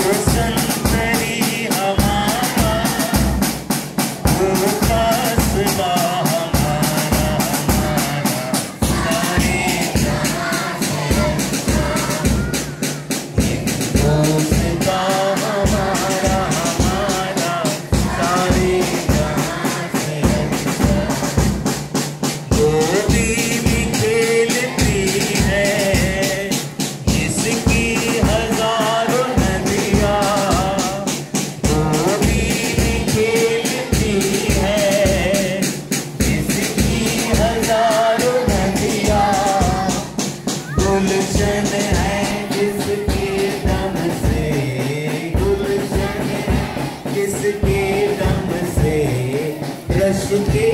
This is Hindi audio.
Você. गुलशन है किसके दम से गुलशन है किसके दम से रश के